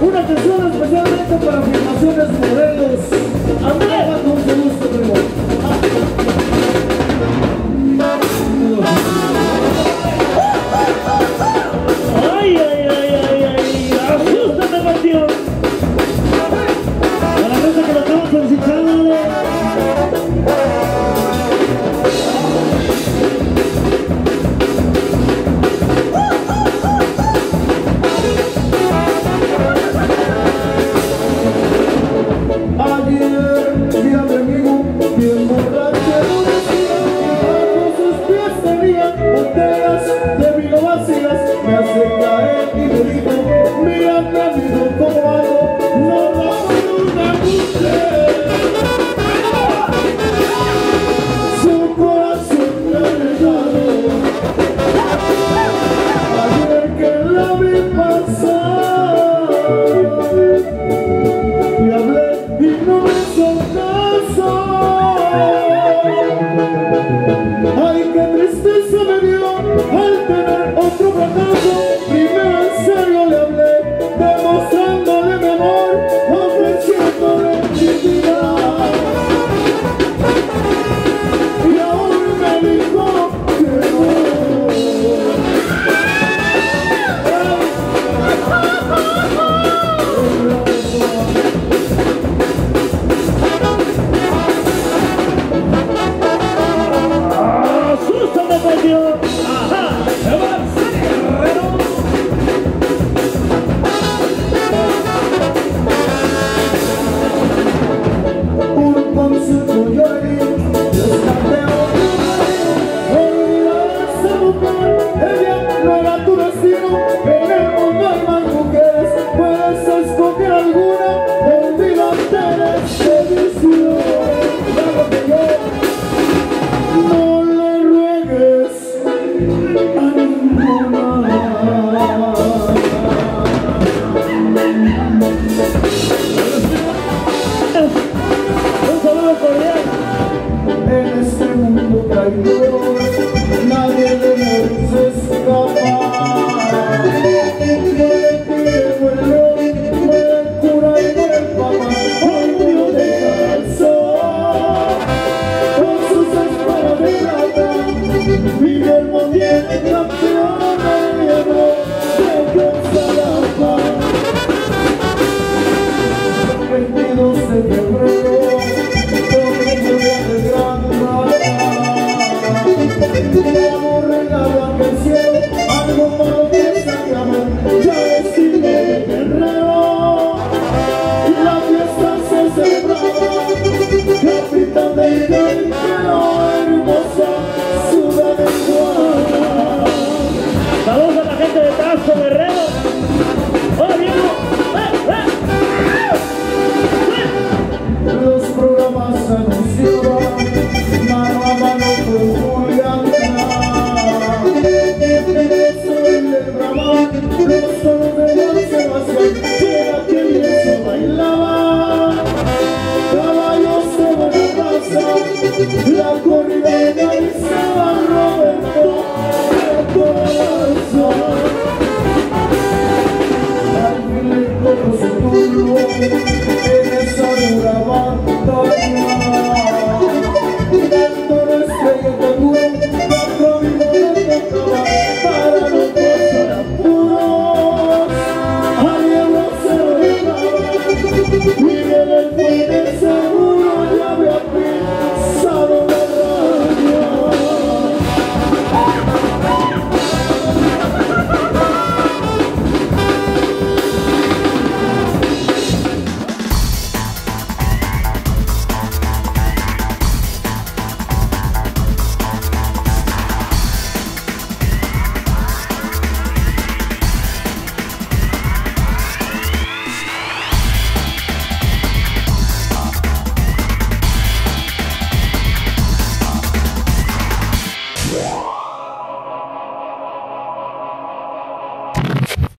Una atención especialmente para afirmaciones modelos. me hace caer y me dijo, mira Carlitos, ¿cómo hago? No vamos en una mujer. Su corazón me ha Ayer que la vi pasar y hablé y no me hizo. escoger alguno